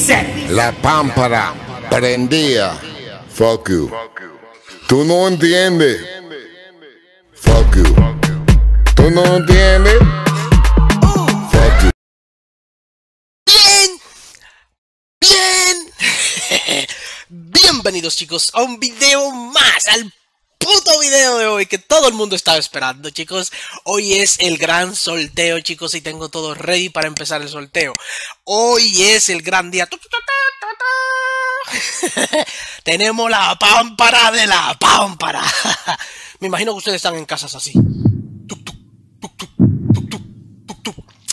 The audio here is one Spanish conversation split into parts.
dice? La pámpara prendía. Fuck you. Tú no entiendes. Fuck you. Tú no entiendes. Fuck you. Bien, bien. Bienvenidos chicos a un video más, al puto video de hoy que todo el mundo estaba esperando chicos. Hoy es el gran sorteo chicos y tengo todo ready para empezar el sorteo. Hoy es el gran día. Tenemos la pámpara de la pámpara. Me imagino que ustedes están en casas así.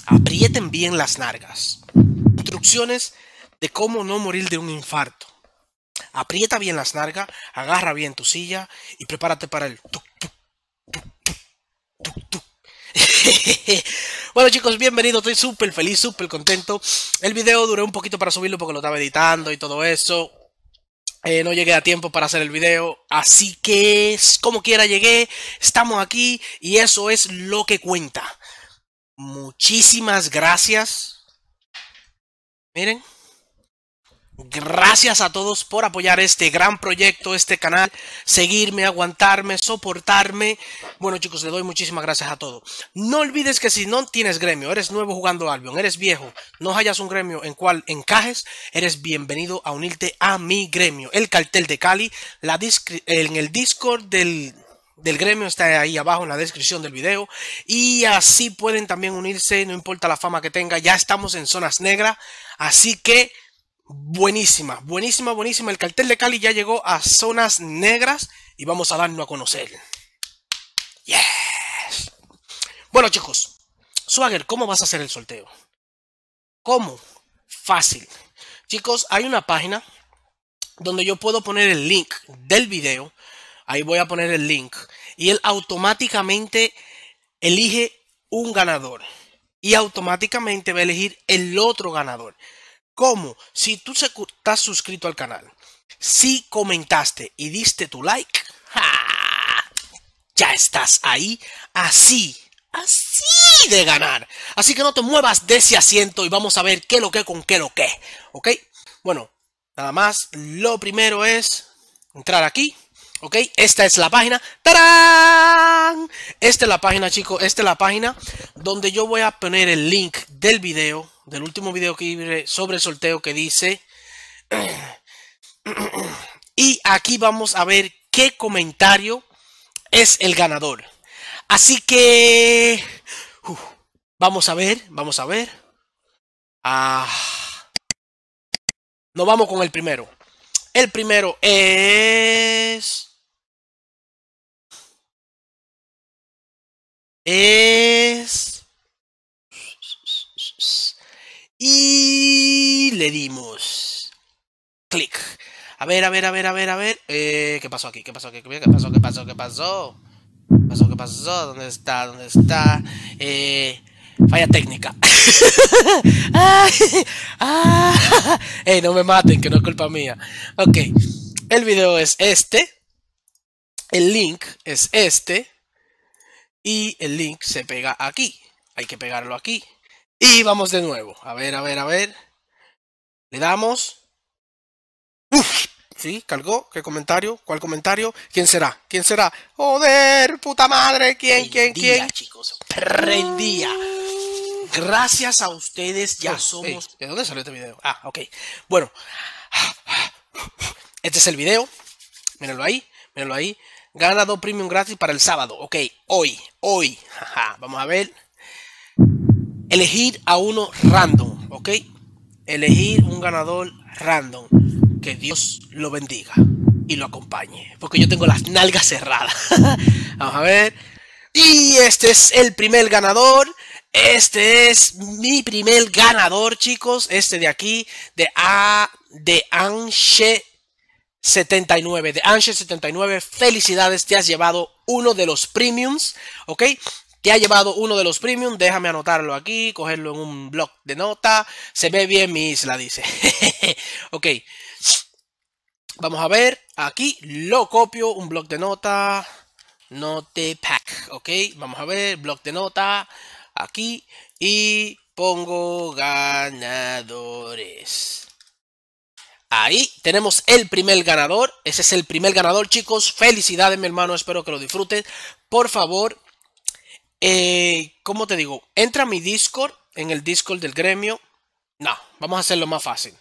Aprieten bien las nargas. Instrucciones de cómo no morir de un infarto. Aprieta bien las nargas, agarra bien tu silla y prepárate para el tuc, tuc, tuc, bueno chicos, bienvenidos, estoy súper feliz, súper contento. El video duré un poquito para subirlo porque lo estaba editando y todo eso. Eh, no llegué a tiempo para hacer el video, así que como quiera llegué, estamos aquí y eso es lo que cuenta. Muchísimas gracias. Miren. Gracias a todos por apoyar este gran proyecto, este canal, seguirme, aguantarme, soportarme. Bueno chicos, le doy muchísimas gracias a todos. No olvides que si no tienes gremio, eres nuevo jugando Albion, eres viejo, no hayas un gremio en cual encajes, eres bienvenido a unirte a mi gremio. El cartel de Cali, la en el Discord del, del gremio está ahí abajo en la descripción del video. Y así pueden también unirse, no importa la fama que tenga, ya estamos en zonas negras. Así que... Buenísima, buenísima, buenísima. El cartel de Cali ya llegó a zonas negras y vamos a darnos a conocer. Yes. Bueno, chicos, Swagger, ¿cómo vas a hacer el sorteo? ¿Cómo? Fácil. Chicos, hay una página donde yo puedo poner el link del video. Ahí voy a poner el link. Y él automáticamente elige un ganador. Y automáticamente va a elegir el otro ganador. ¿Cómo? Si tú estás suscrito al canal, si comentaste y diste tu like, ¡ja! ya estás ahí, así, así de ganar. Así que no te muevas de ese asiento y vamos a ver qué lo que con qué lo que. ¿Ok? Bueno, nada más, lo primero es entrar aquí. ¿Ok? Esta es la página. ¡Tarán! Esta es la página, chicos. Esta es la página donde yo voy a poner el link del video del último video que sobre el sorteo que dice y aquí vamos a ver qué comentario es el ganador. Así que vamos a ver vamos a ver. Ah, nos vamos con el primero. El primero es es Y le dimos clic. A ver, a ver, a ver, a ver, a ver. Eh, ¿Qué pasó aquí? ¿Qué pasó aquí? ¿Qué pasó? ¿Qué pasó? ¿Qué pasó? ¿Qué pasó? ¿Qué pasó? ¿Dónde está? ¿Dónde está? Eh, falla técnica. no me maten, que no es culpa mía. Ok. El video es este. El link es este. Y el link se pega aquí. Hay que pegarlo aquí. Y vamos de nuevo. A ver, a ver, a ver. Le damos. Uf, sí, cargó. ¿Qué comentario? ¿Cuál comentario? ¿Quién será? ¿Quién será? Joder, puta madre. ¿Quién, quién, quién? chicos. Prendía. Gracias a ustedes ya somos. ¿De dónde salió este video? Ah, ok. Bueno. Este es el video. Mírenlo ahí. Mírenlo ahí. Ganado premium gratis para el sábado. Ok, hoy, hoy. Vamos a ver elegir a uno random, ¿ok? Elegir un ganador random. Que Dios lo bendiga y lo acompañe. Porque yo tengo las nalgas cerradas. Vamos a ver. Y este es el primer ganador. Este es mi primer ganador, chicos. Este de aquí, de A, de Anche 79. De Anche 79. Felicidades, te has llevado uno de los premiums. ¿Ok? Te ha llevado uno de los premium, déjame anotarlo aquí, cogerlo en un blog de nota. Se ve bien mi isla, dice. ok. Vamos a ver, aquí lo copio, un blog de nota, pack ok, vamos a ver, blog de nota, aquí, y pongo ganadores. Ahí tenemos el primer ganador. Ese es el primer ganador, chicos. Felicidades, mi hermano. Espero que lo disfruten. Por favor, eh, ¿cómo te digo? Entra a mi Discord, en el Discord del gremio. No, vamos a hacerlo más fácil.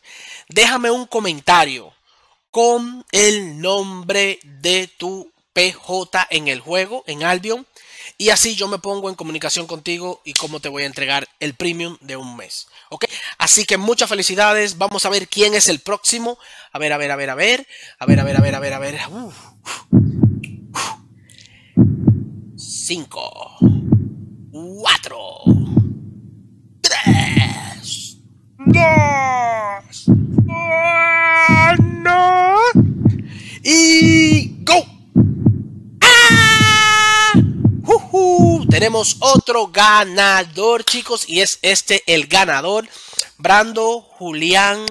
Déjame un comentario con el nombre de tu PJ en el juego, en Albion. Y así yo me pongo en comunicación contigo y cómo te voy a entregar el premium de un mes. ¿Ok? Así que muchas felicidades. Vamos a ver quién es el próximo. A ver, a ver, a ver, a ver. A ver, a ver, a ver, a ver, a ver. Cinco. Cuatro. Tres. Dos. Uno. Y go. Tenemos otro ganador, chicos, y es este el ganador. Brando Julián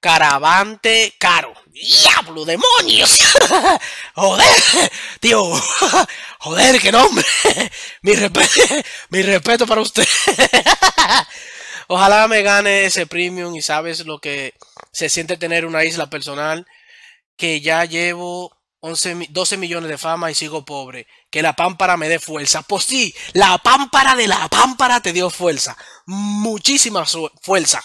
Caravante Caro. ¡Diablo, demonios! ¡Joder! Tío, joder, qué nombre. Mi, mi respeto para usted. Ojalá me gane ese premium y sabes lo que se siente tener una isla personal que ya llevo 11, 12 millones de fama y sigo pobre. Que la pámpara me dé fuerza. Pues sí, la pámpara de la pámpara te dio fuerza. Muchísima fuerza.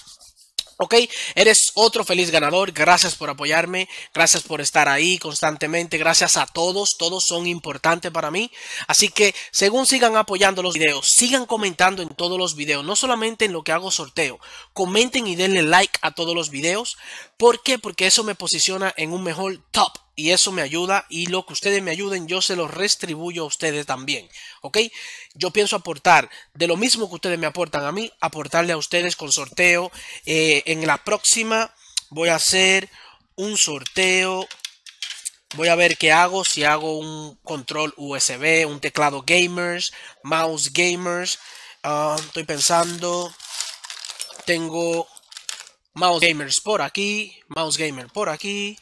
¿Ok? Eres otro feliz ganador. Gracias por apoyarme. Gracias por estar ahí constantemente. Gracias a todos. Todos son importantes para mí. Así que según sigan apoyando los videos, sigan comentando en todos los videos. No solamente en lo que hago sorteo. Comenten y denle like a todos los videos. ¿Por qué? Porque eso me posiciona en un mejor top y eso me ayuda y lo que ustedes me ayuden yo se lo restribuyo a ustedes también, ¿ok? Yo pienso aportar de lo mismo que ustedes me aportan a mí, aportarle a ustedes con sorteo. Eh, en la próxima voy a hacer un sorteo. Voy a ver qué hago, si hago un control USB, un teclado gamers, mouse gamers. Ah, estoy pensando, tengo mouse gamers por aquí, mouse gamer por aquí,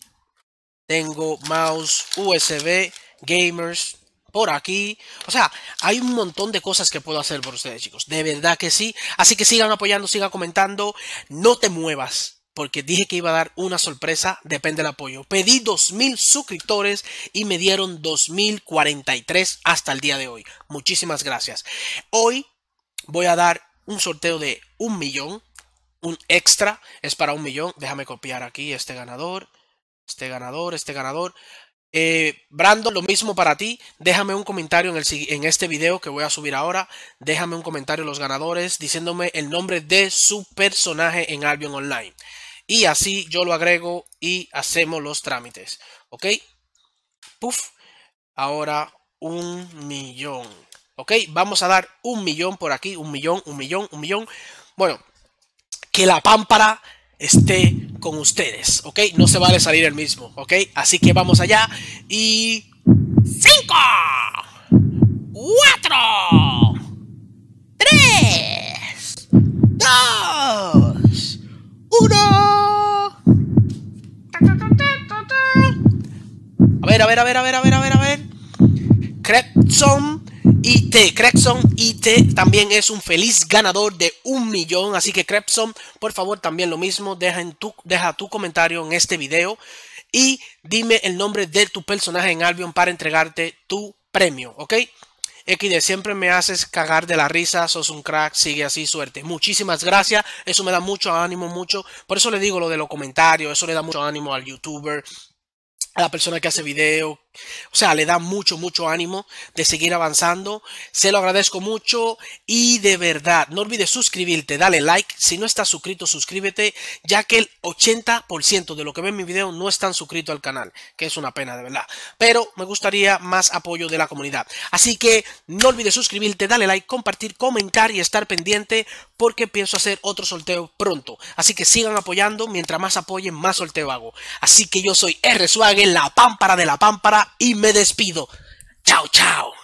tengo mouse USB, gamers por aquí. O sea, hay un montón de cosas que puedo hacer por ustedes, chicos. De verdad que sí. Así que sigan apoyando, sigan comentando. No te muevas. Porque dije que iba a dar una sorpresa, depende del apoyo. Pedí 2.000 suscriptores y me dieron 2.043 hasta el día de hoy. Muchísimas gracias. Hoy voy a dar un sorteo de un millón. Un extra es para un millón. Déjame copiar aquí este ganador este ganador, este ganador. Eh, Brandon, lo mismo para ti. Déjame un comentario en, en este video que voy a subir ahora. Déjame un comentario los ganadores diciéndome el nombre de su personaje en Albion Online. Y así yo lo agrego y hacemos los trámites. ¿Ok? Puf. Ahora un millón. ¿Ok? Vamos a dar un millón por aquí. Un millón, un millón, un millón. Bueno, que la pámpara esté con ustedes, ¿ok? No se vale salir el mismo, ¿ok? Así que vamos allá y... ¡Cinco! ¡Cuatro! ¡Tres! ¡Dos! ¡Uno! A ver, a ver, a ver, a ver, a ver, a ver, a ver. Crepson IT, Crepson IT también es un feliz ganador de un millón. Así que Crepson, por favor, también lo mismo. Deja, tu, deja tu comentario en este video y dime el nombre de tu personaje en Albion para entregarte tu premio, ¿ok? XD, siempre me haces cagar de la risa, sos un crack, sigue así, suerte. Muchísimas gracias, eso me da mucho ánimo, mucho. Por eso le digo lo de los comentarios, eso le da mucho ánimo al youtuber, a la persona que hace video, o sea, le da mucho, mucho ánimo de seguir avanzando. Se lo agradezco mucho y de verdad, no olvides suscribirte, dale like. Si no estás suscrito, suscríbete, ya que el 80% de lo que ven mi video no están suscritos al canal, que es una pena de verdad. Pero me gustaría más apoyo de la comunidad. Así que no olvides suscribirte, dale like, compartir, comentar y estar pendiente porque pienso hacer otro sorteo pronto. Así que sigan apoyando, mientras más apoyen, más sorteo hago. Así que yo soy R. Swagger, la pámpara de la pámpara y me despido. Chao, chao.